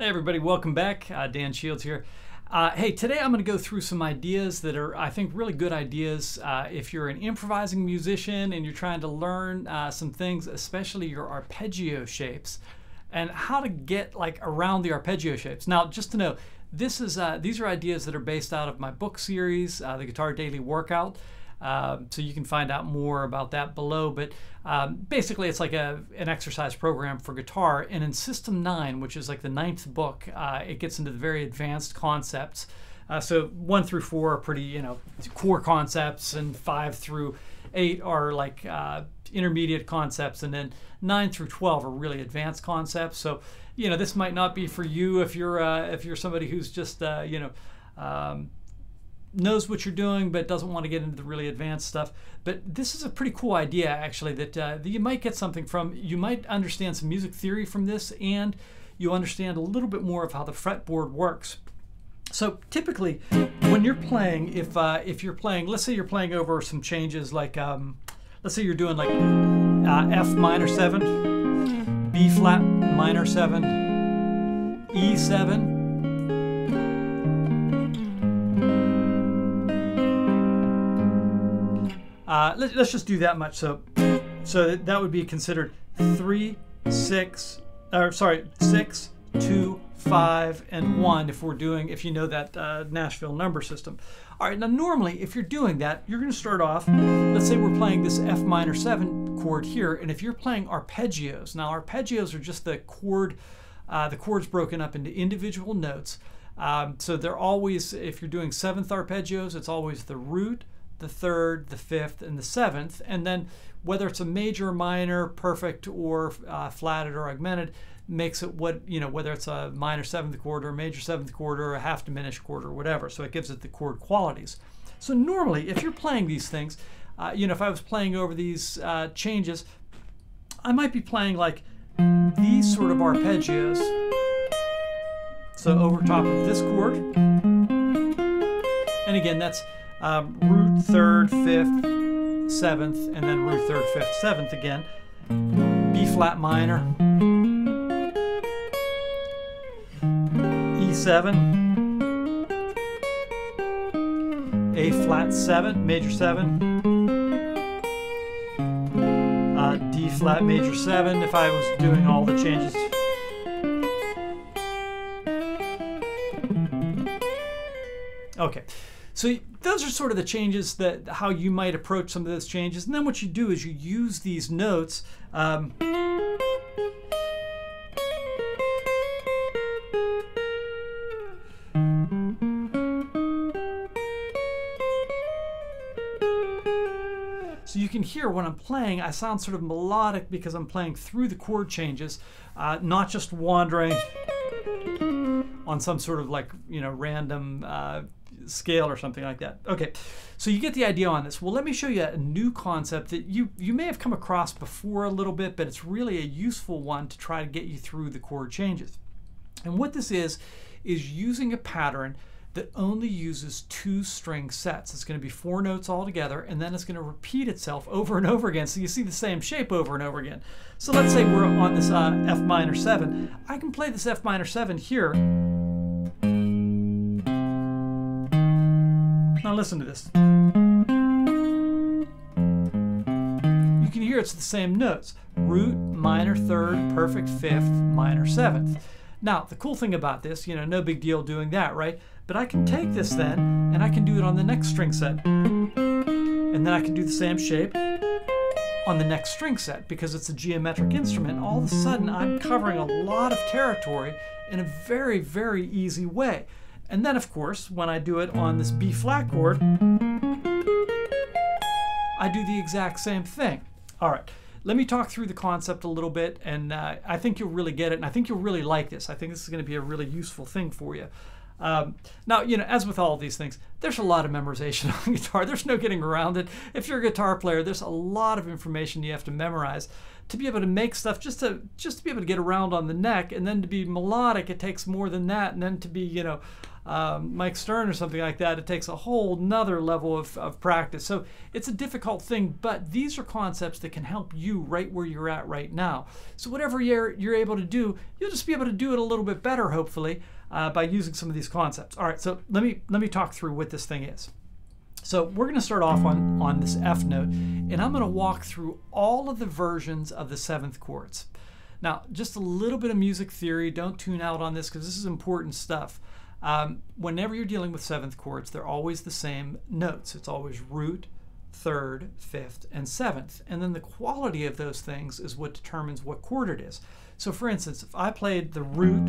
Hey everybody, welcome back. Uh, Dan Shields here. Uh, hey, today I'm going to go through some ideas that are, I think, really good ideas uh, if you're an improvising musician and you're trying to learn uh, some things, especially your arpeggio shapes, and how to get like around the arpeggio shapes. Now, just to know, this is uh, these are ideas that are based out of my book series, uh, the Guitar Daily Workout. Um, so you can find out more about that below. But um, basically, it's like a, an exercise program for guitar. And in System 9, which is like the ninth book, uh, it gets into the very advanced concepts. Uh, so 1 through 4 are pretty, you know, core concepts, and 5 through 8 are like uh, intermediate concepts. And then 9 through 12 are really advanced concepts. So, you know, this might not be for you if you're, uh, if you're somebody who's just, uh, you know, um, knows what you're doing but doesn't want to get into the really advanced stuff. But this is a pretty cool idea actually that, uh, that you might get something from. You might understand some music theory from this and you understand a little bit more of how the fretboard works. So typically when you're playing, if, uh, if you're playing, let's say you're playing over some changes like, um, let's say you're doing like uh, F minor 7, B flat minor 7, E7, Uh, let, us just do that much. So, so that would be considered three, six, or sorry, six, two, five, and one. If we're doing, if you know that uh, Nashville number system. All right. Now, normally, if you're doing that, you're going to start off. Let's say we're playing this F minor seven chord here, and if you're playing arpeggios, now arpeggios are just the chord, uh, the chords broken up into individual notes. Um, so they're always, if you're doing seventh arpeggios, it's always the root, the third, the fifth, and the seventh. And then whether it's a major, minor, perfect, or uh, flatted or augmented, makes it what, you know, whether it's a minor seventh chord or a major seventh chord or a half diminished chord or whatever. So it gives it the chord qualities. So normally, if you're playing these things, uh, you know, if I was playing over these uh, changes, I might be playing like these sort of arpeggios. So over top of this chord. And again, that's um, root third, fifth, seventh, and then root third, fifth, seventh again. B flat minor, E7, A flat seven, major seven, uh, D flat major seven if I was doing all the changes. Okay. So those are sort of the changes that how you might approach some of those changes. And then what you do is you use these notes. Um, So you can hear when I'm playing, I sound sort of melodic because I'm playing through the chord changes, uh, not just wandering on some sort of like, you know, random uh, scale or something like that. Okay, so you get the idea on this. Well, let me show you a new concept that you, you may have come across before a little bit, but it's really a useful one to try to get you through the chord changes. And what this is, is using a pattern that only uses two string sets. It's going to be four notes all together, and then it's going to repeat itself over and over again. So you see the same shape over and over again. So let's say we're on this uh, F minor 7. I can play this F minor 7 here Now listen to this. You can hear it's the same notes. Root, minor third, perfect fifth, minor seventh. Now, the cool thing about this, you know, no big deal doing that, right? But I can take this then, and I can do it on the next string set. And then I can do the same shape on the next string set because it's a geometric instrument. All of a sudden, I'm covering a lot of territory in a very, very easy way. And then, of course, when I do it on this B flat chord, I do the exact same thing. All right, let me talk through the concept a little bit, and uh, I think you'll really get it, and I think you'll really like this. I think this is going to be a really useful thing for you. Um, now, you know, as with all these things, there's a lot of memorization on guitar. There's no getting around it. If you're a guitar player, there's a lot of information you have to memorize to be able to make stuff just to just to be able to get around on the neck and then to be melodic it takes more than that and then to be you know um, Mike Stern or something like that it takes a whole nother level of, of practice so it's a difficult thing but these are concepts that can help you right where you're at right now so whatever you're you're able to do you'll just be able to do it a little bit better hopefully uh, by using some of these concepts all right so let me let me talk through what this thing is so we're going to start off on, on this F note, and I'm going to walk through all of the versions of the seventh chords. Now, just a little bit of music theory. Don't tune out on this because this is important stuff. Um, whenever you're dealing with seventh chords, they're always the same notes. It's always root, third, fifth, and seventh. And then the quality of those things is what determines what chord it is. So for instance, if I played the root,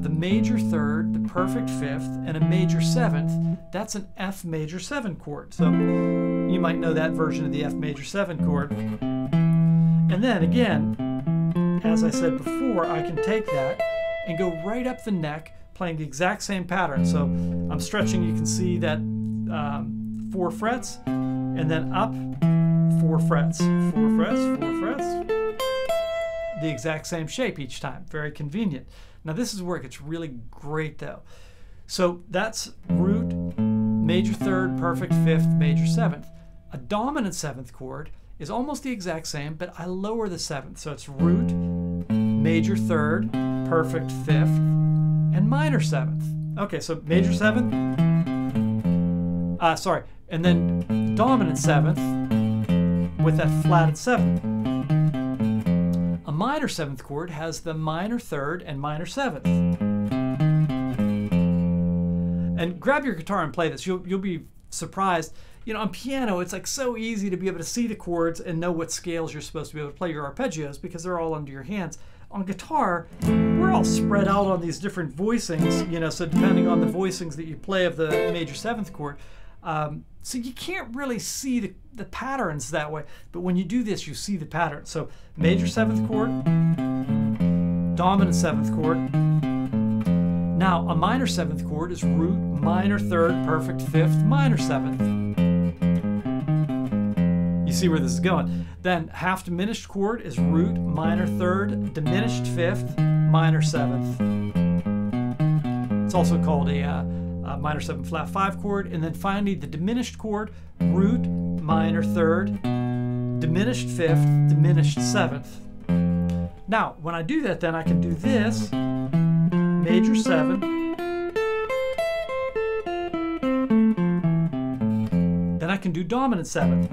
the major third, the perfect fifth, and a major seventh, that's an F major seven chord. So you might know that version of the F major seven chord. And then again, as I said before, I can take that and go right up the neck playing the exact same pattern. So I'm stretching, you can see that um, four frets, and then up four frets, four frets, four frets, the exact same shape each time. Very convenient. Now this is where it gets really great though. So that's root, major third, perfect fifth, major seventh. A dominant seventh chord is almost the exact same, but I lower the seventh. So it's root, major third, perfect fifth, and minor seventh. Okay, so major seventh, uh, sorry, and then dominant seventh with that flatted seventh minor seventh chord has the minor third and minor seventh. And grab your guitar and play this. You'll, you'll be surprised. You know, on piano, it's like so easy to be able to see the chords and know what scales you're supposed to be able to play your arpeggios because they're all under your hands. On guitar, we're all spread out on these different voicings, you know, so depending on the voicings that you play of the major seventh chord, um, so you can't really see the, the patterns that way. But when you do this, you see the pattern. So major seventh chord, dominant seventh chord. Now a minor seventh chord is root, minor third, perfect fifth, minor seventh. You see where this is going. Then half diminished chord is root, minor third, diminished fifth, minor seventh. It's also called a uh, minor 7 flat 5 chord, and then finally the diminished chord, root, minor 3rd, diminished 5th, diminished 7th. Now, when I do that, then I can do this, major 7, then I can do dominant 7th.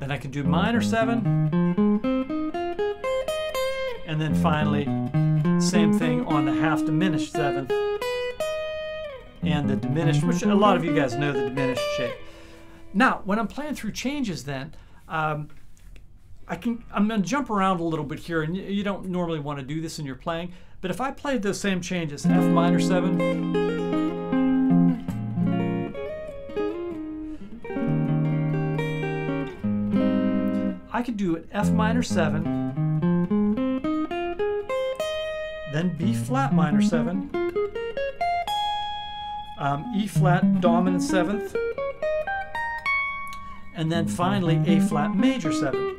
Then I can do minor 7, and then finally, same thing on the half diminished seventh and the diminished, which a lot of you guys know the diminished shape. Now, when I'm playing through changes then, um, I can, I'm going to jump around a little bit here, and you don't normally want to do this in your playing, but if I played those same changes, F minor 7, I could do an F minor 7, then B flat minor 7, um, E flat dominant 7th, and then finally A flat major 7.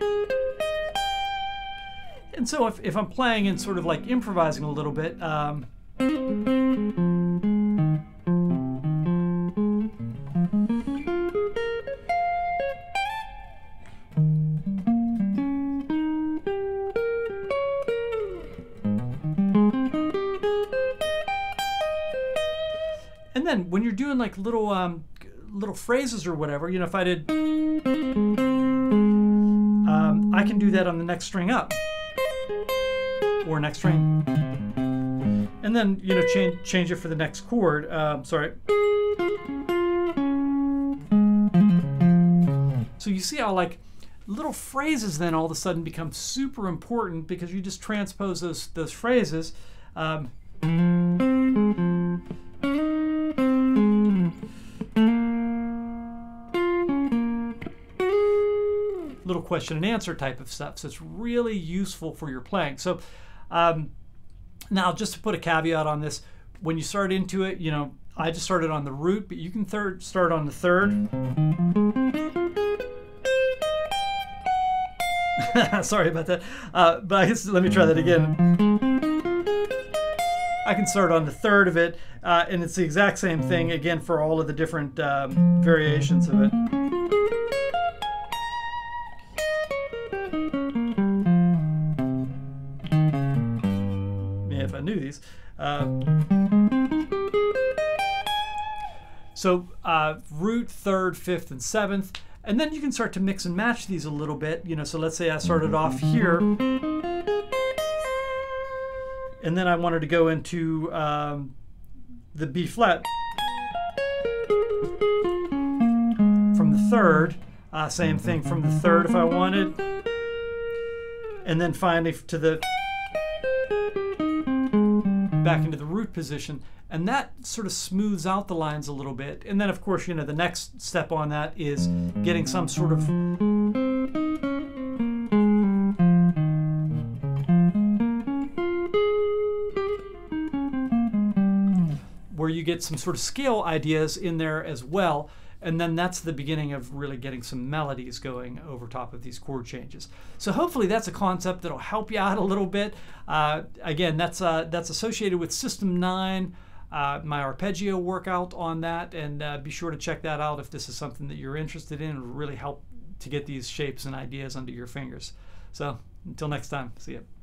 And so if, if I'm playing and sort of like improvising a little bit, um, then when you're doing like little um, little phrases or whatever, you know, if I did, um, I can do that on the next string up or next string, and then you know change change it for the next chord. Um, sorry. So you see how like little phrases then all of a sudden become super important because you just transpose those those phrases. Um, question and answer type of stuff. So it's really useful for your playing. So um, now, just to put a caveat on this, when you start into it, you know, I just started on the root, but you can third start on the third. Sorry about that. Uh, but I guess let me try that again. I can start on the third of it, uh, and it's the exact same thing again for all of the different um, variations of it. Knew these. Uh, so uh, root, third, fifth, and seventh. And then you can start to mix and match these a little bit. You know, so let's say I started off here. And then I wanted to go into um, the B flat from the third. Uh, same thing from the third if I wanted. And then finally to the back mm-hmm. into the root position and that sort of smooths out the lines a little bit. And then of course you know the next step on that is getting some sort of where you get some sort of scale ideas in there as well and then that's the beginning of really getting some melodies going over top of these chord changes. So hopefully that's a concept that'll help you out a little bit. Uh, again, that's uh, that's associated with System 9 uh, my arpeggio workout on that, and uh, be sure to check that out if this is something that you're interested in. It'll really help to get these shapes and ideas under your fingers. So until next time, see you.